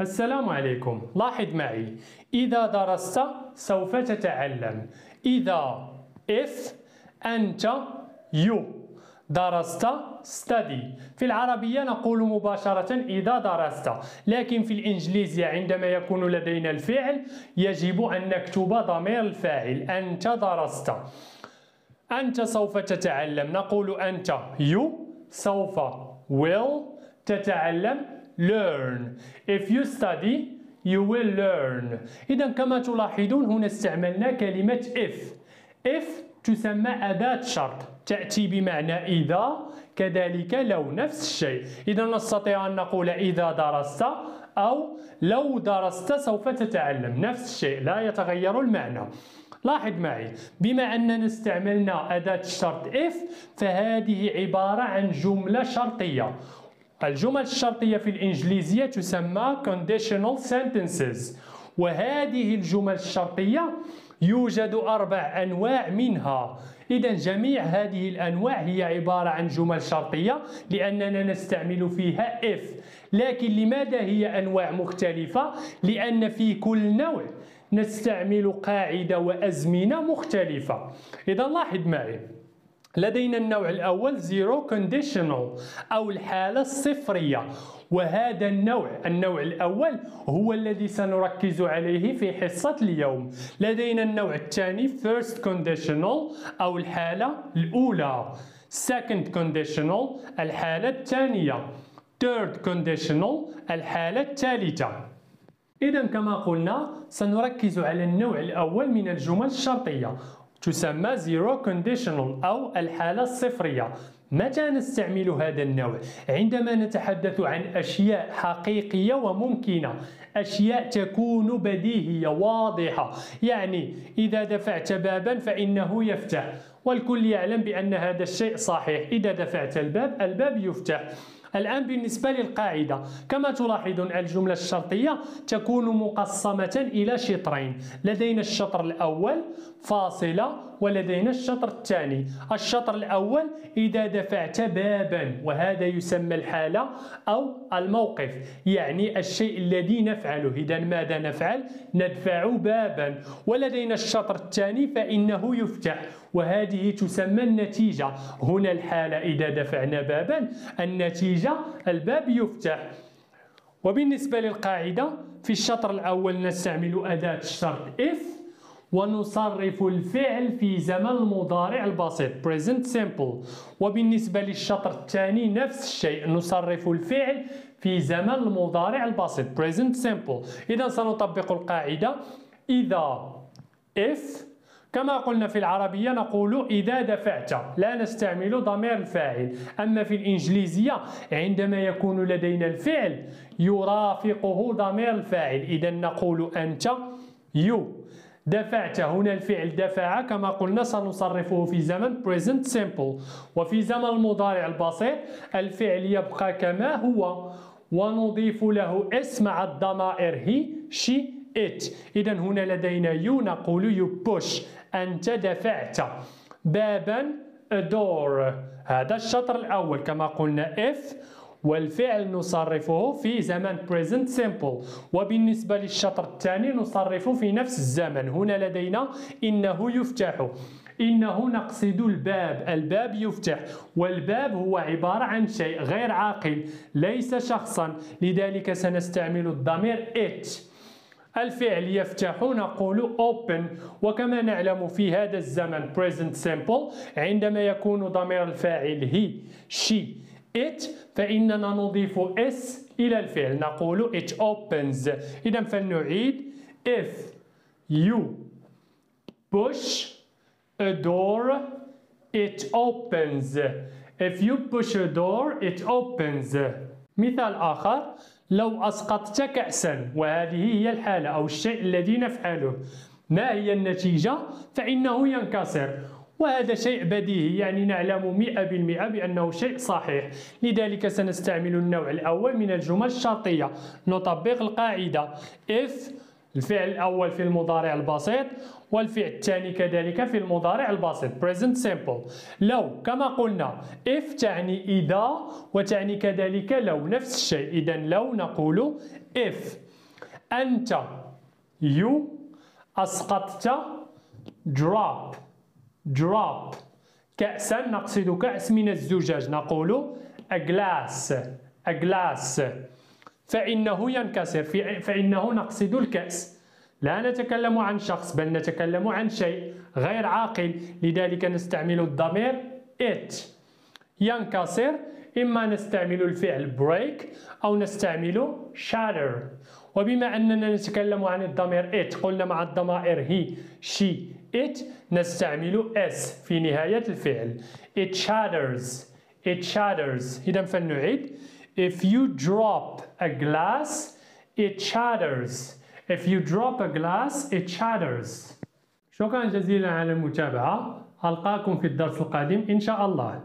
السلام عليكم. لاحظ معي. إذا درست سوف تتعلم. إذا if أنت you درست study. في العربية نقول مباشرة إذا درست. لكن في الإنجليزية عندما يكون لدينا الفعل يجب أن نكتب ضمير الفاعل. أنت درست. أنت سوف تتعلم. نقول أنت you سوف will تتعلم. Learn. If you study you will learn. إذا كما تلاحظون هنا استعملنا كلمة if. If تسمى أداة شرط تأتي بمعنى إذا كذلك لو نفس الشيء. إذا نستطيع أن نقول إذا درست أو لو درست سوف تتعلم نفس الشيء لا يتغير المعنى. لاحظ معي بما أننا استعملنا أداة الشرط if فهذه عبارة عن جملة شرطية. الجمل الشرطية في الإنجليزية تسمى conditional sentences. وهذه الجمل الشرطية يوجد أربع أنواع منها. إذا جميع هذه الأنواع هي عبارة عن جمل شرطية لأننا نستعمل فيها if. لكن لماذا هي أنواع مختلفة؟ لأن في كل نوع نستعمل قاعدة وأزمنة مختلفة. إذا لاحظ معي. لدينا النوع الأول zero conditional أو الحالة الصفرية. وهذا النوع النوع الأول هو الذي سنركز عليه في حصة اليوم. لدينا النوع الثاني first conditional أو الحالة الأولى. second conditional الحالة الثانية. third conditional الحالة الثالثة. إذا كما قلنا سنركز على النوع الأول من الجمل الشرطية. تسمى zero conditional أو الحالة الصفرية. متى نستعمل هذا النوع؟ عندما نتحدث عن أشياء حقيقية وممكنة أشياء تكون بديهية واضحة. يعني إذا دفعت بابا فإنه يفتح والكل يعلم بأن هذا الشيء صحيح. إذا دفعت الباب الباب يفتح. الآن بالنسبة للقاعدة كما تلاحظون الجملة الشرطية تكون مقسمة إلى شطرين لدينا الشطر الأول فاصلة ولدينا الشطر الثاني. الشطر الأول إذا دفعت بابا وهذا يسمى الحالة أو الموقف يعني الشيء الذي نفعله. إذا ماذا نفعل؟ ندفع بابا. ولدينا الشطر الثاني فإنه يفتح وهذه تسمى النتيجة. هنا الحالة إذا دفعنا بابا النتيجة الباب يفتح. وبالنسبة للقاعدة في الشطر الأول نستعمل أداة الشرط if ونصرف الفعل في زمن المضارع البسيط present simple. وبالنسبة للشطر الثاني نفس الشيء نصرف الفعل في زمن المضارع البسيط present simple. إذا سنطبق القاعدة. إذا if كما قلنا في العربية نقول إذا دفعت. لا نستعمل ضمير الفاعل. أما في الإنجليزية عندما يكون لدينا الفعل يرافقه ضمير الفاعل. إذا نقول أنت you. دفعت. هنا الفعل دفع. كما قلنا سنصرفه في زمن present simple. وفي زمن المضارع البسيط الفعل يبقى كما هو. ونضيف له اسم مع الضمائر هي she it. إذا هنا لدينا you نقول you push. أنت دفعت بابا door هذا الشطر الأول كما قلنا if والفعل نصرفه في زمن present simple. وبالنسبة للشطر الثاني نصرفه في نفس الزمن. هنا لدينا إنه يفتح. إنه نقصد الباب. الباب يفتح. والباب هو عبارة عن شيء غير عاقل. ليس شخصا. لذلك سنستعمل الضمير it. الفعل يفتح نقول open. وكما نعلم في هذا الزمن present simple عندما يكون ضمير الفاعل he she it فإننا نضيف s إلى الفعل. نقول it opens. إذا فلنعيد. if you push a door it opens. if you push a door it opens. مثال آخر. لو أسقطت كأسا وهذه هي الحالة أو الشيء الذي نفعله. ما هي النتيجة؟ فإنه ينكسر. وهذا شيء بديهي يعني نعلم مئة بالمئة بأنه شيء صحيح. لذلك سنستعمل النوع الأول من الجمل الشرطية نطبق القاعدة. If الفعل الأول في المضارع البسيط والفعل الثاني كذلك في المضارع البسيط. Present simple. لو كما قلنا if تعني إذا وتعني كذلك لو. نفس الشيء. إذا لو نقول if. أنت you أسقطت drop drop. كأسا نقصد كأس من الزجاج. نقول a glass a glass. فإنه ينكسر فإنه نقصد الكأس. لا نتكلم عن شخص بل نتكلم عن شيء غير عاقل. لذلك نستعمل الضمير it. ينكسر إما نستعمل الفعل break أو نستعمل shatter. وبما أننا نتكلم عن الضمير it قلنا مع الضمائر هي she it نستعمل s في نهاية الفعل. it shatters it shatters. إذا فلنعيد. If you drop a glass it shatters if you drop a glass it shatters شكرا جزيلا على المتابعة ألقاكم في الدرس القادم إن شاء الله